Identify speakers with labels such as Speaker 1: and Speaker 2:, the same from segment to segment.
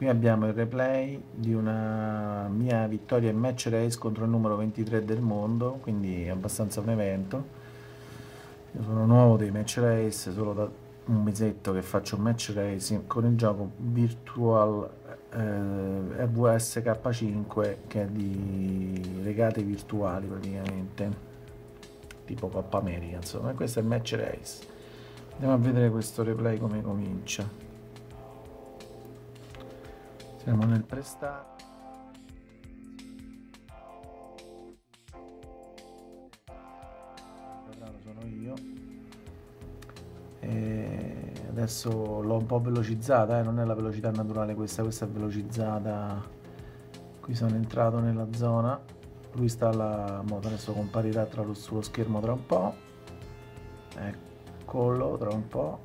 Speaker 1: qui abbiamo il replay di una mia vittoria in match race contro il numero 23 del mondo quindi è abbastanza un evento. Io sono nuovo dei match race solo da un mesetto che faccio match racing con il gioco virtual eh, RVSK5 che è di regate virtuali praticamente tipo Coppa America insomma questo è il match race. Andiamo a vedere questo replay come comincia siamo nel prestato sono io. E adesso l'ho un po' velocizzata eh? non è la velocità naturale questa questa è velocizzata. Qui sono entrato nella zona. Lui sta alla moto adesso comparirà lo, sullo schermo tra un po' eccolo tra un po'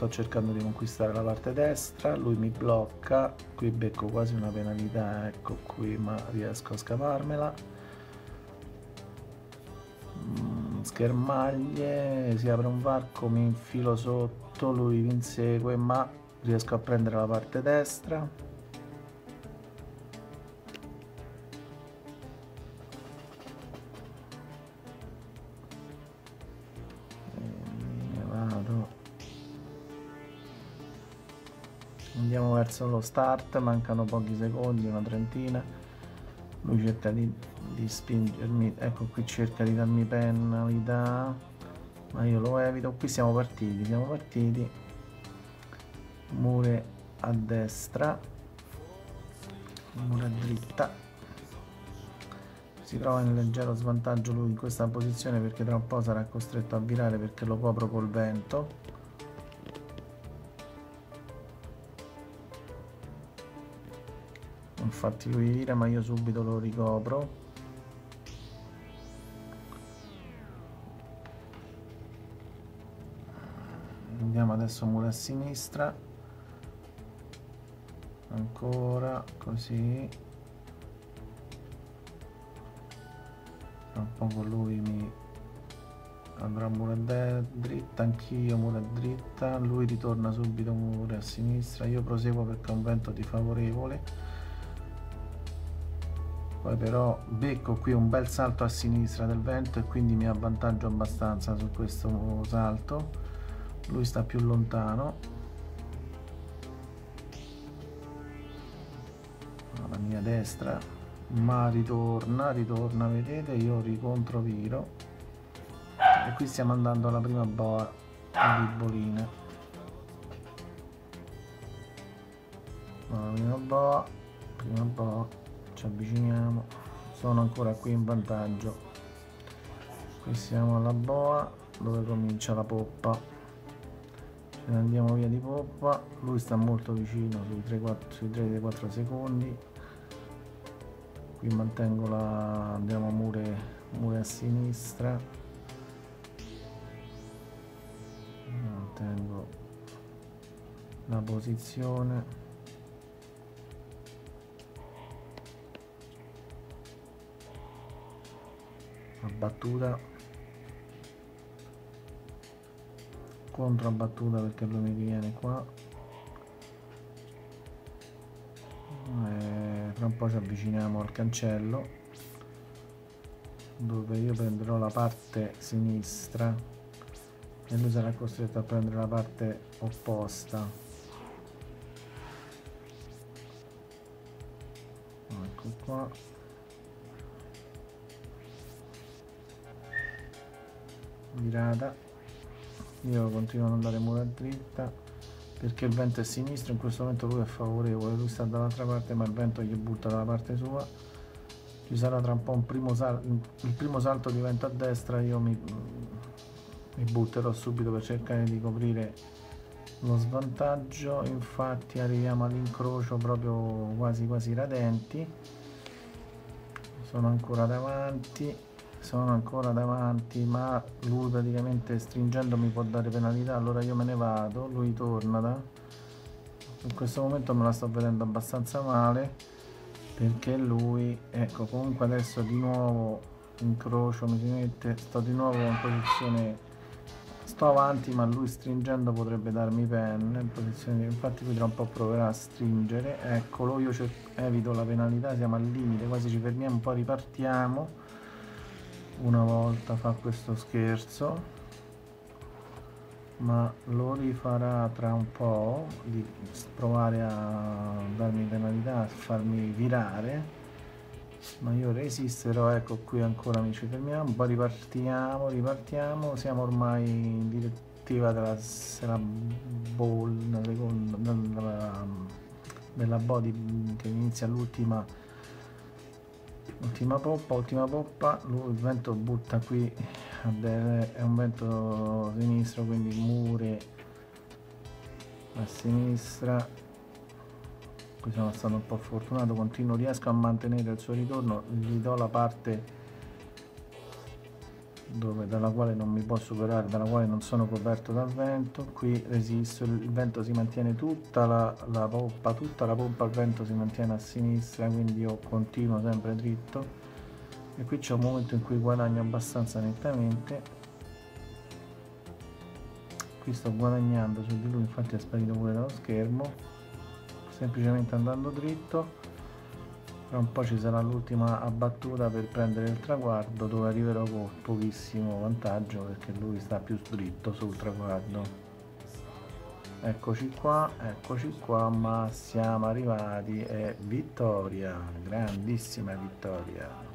Speaker 1: sto cercando di conquistare la parte destra lui mi blocca qui becco quasi una penalità ecco qui ma riesco a scavarmela. Mm, schermaglie si apre un varco mi infilo sotto lui mi insegue ma riesco a prendere la parte destra andiamo verso lo start mancano pochi secondi una trentina. Lui cerca di, di spingermi ecco qui cerca di darmi penalità ma io lo evito. Qui siamo partiti siamo partiti. Mure a destra mure dritta. Si trova in leggero svantaggio lui in questa posizione perché tra un po' sarà costretto a virare perché lo copro col vento infatti lui vira ma io subito lo ricopro. Andiamo adesso muro a sinistra. Ancora così. Tra poco lui mi andrà muro a dritta anch'io muro a dritta. Lui ritorna subito muro a sinistra. Io proseguo perché è un vento di favorevole poi però becco qui un bel salto a sinistra del vento e quindi mi avvantaggio abbastanza su questo salto. Lui sta più lontano. Alla mia destra ma ritorna ritorna vedete io ricontroviro e qui stiamo andando alla prima boa di alla prima boa prima boa ci avviciniamo. Sono ancora qui in vantaggio. Qui siamo alla boa dove comincia la poppa. Ce ne andiamo via di poppa. Lui sta molto vicino sui 3-4 secondi. Qui mantengo la andiamo mure, mure a sinistra. Mantengo la posizione battuta. Contro battuta perché lui mi viene qua. E tra un po' ci avviciniamo al cancello dove io prenderò la parte sinistra e lui sarà costretto a prendere la parte opposta. Ecco qua virata io continuo ad andare mura dritta perché il vento è sinistro in questo momento lui è favorevole lui sta dall'altra parte ma il vento gli butta dalla parte sua. Ci sarà tra un po' un primo salto il primo salto di vento a destra io mi, mi butterò subito per cercare di coprire lo svantaggio. Infatti arriviamo all'incrocio proprio quasi quasi radenti. Sono ancora davanti sono ancora davanti ma lui praticamente stringendo mi può dare penalità allora io me ne vado lui torna da in questo momento me la sto vedendo abbastanza male perché lui ecco comunque adesso di nuovo incrocio mi si mette sto di nuovo in posizione sto avanti ma lui stringendo potrebbe darmi penne infatti qui tra un po' proverà a stringere eccolo io evito la penalità siamo al limite quasi ci fermiamo poi ripartiamo una volta fa questo scherzo ma lo rifarà tra un po' di provare a darmi penalità a farmi virare. Ma io resisterò ecco qui ancora mi ci fermiamo poi ripartiamo ripartiamo. Siamo ormai in direttiva della, della ball della, della body che inizia l'ultima ultima poppa ultima poppa. Lui il vento butta qui è un vento sinistro quindi mure a sinistra. Qui sono stato un po' fortunato continuo riesco a mantenere il suo ritorno gli do la parte dove, dalla quale non mi può superare dalla quale non sono coperto dal vento. Qui resisto il vento si mantiene tutta la, la pompa tutta la pompa il vento si mantiene a sinistra quindi io continuo sempre dritto. E qui c'è un momento in cui guadagno abbastanza nettamente. Qui sto guadagnando su di lui infatti è sparito pure dallo schermo semplicemente andando dritto tra un po' ci sarà l'ultima abbattuta per prendere il traguardo dove arriverò con pochissimo vantaggio perché lui sta più dritto sul traguardo. Eccoci qua eccoci qua ma siamo arrivati e vittoria grandissima vittoria